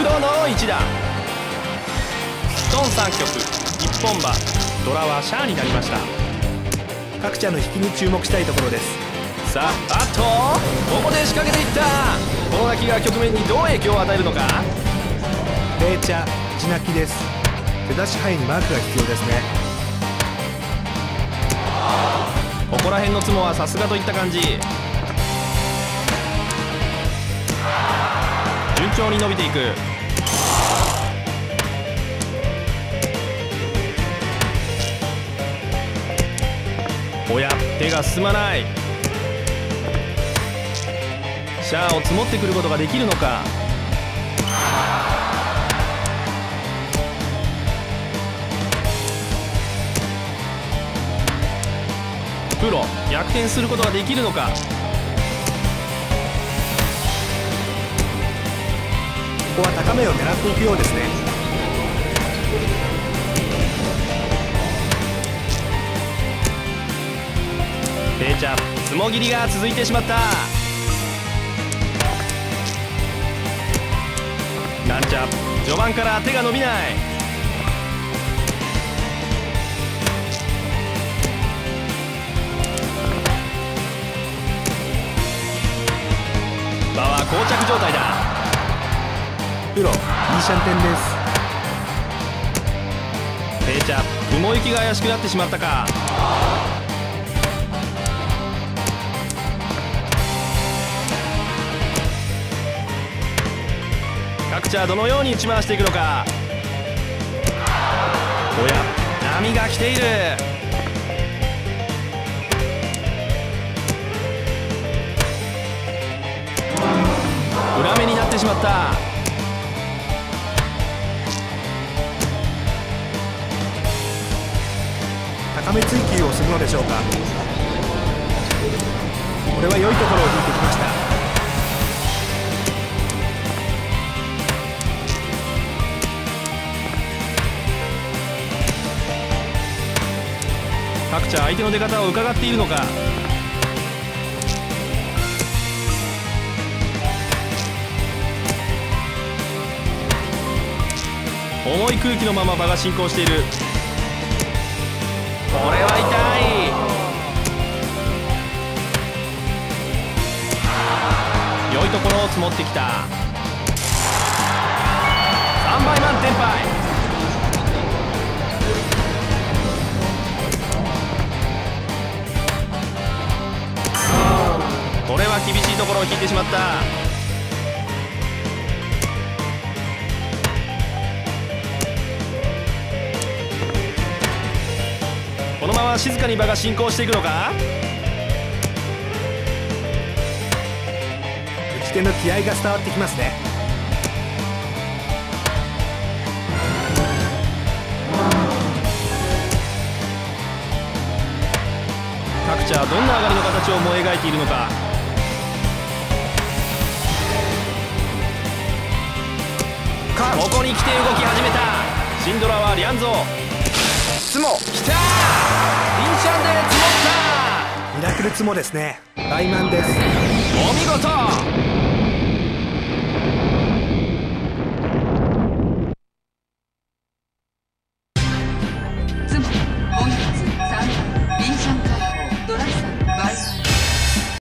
プロの一打。ストーン3曲一本馬ドラはシャアになりました。各社の引きに注目したいところです。さああっとここで仕掛けていった。この泣きが局面にどう影響を与えるのか。冷茶地泣きです。手出し範囲にマークが必要ですね。ここら辺のツモはさすがといった感じ。順調に伸びていくおや手が進まない。シャアを積もってくることができるのか。プロ逆転することができるのか。ここは高めを狙っていくようですね。ちゃんつもぎりが続いてしまった。なんちゃ序盤から手が伸びない。場は膠着状態だ。プロいいシャンテンです。ペイちゃん雲行きが怪しくなってしまったか各チャーどのように打ち回していくのか。おや波が来ている。裏目になってしまった。高め追求をするのでしょうか。これは良いところを引いてきました。各チャー相手の出方を伺っているのか。重い空気のまま場が進行している。これは痛い。良いところを積もってきた。3倍満点敗厳しいところを引いてしまった。このまま静かに場が進行していくのか？打ち手の気合が伝わってきますね。各チャーどんな上がりの形を思い描いているのか？に来て動き始めた。シンドラはリャンゾツモ。きたインシャンで積もっミラクルツモですね。大満です。たお見事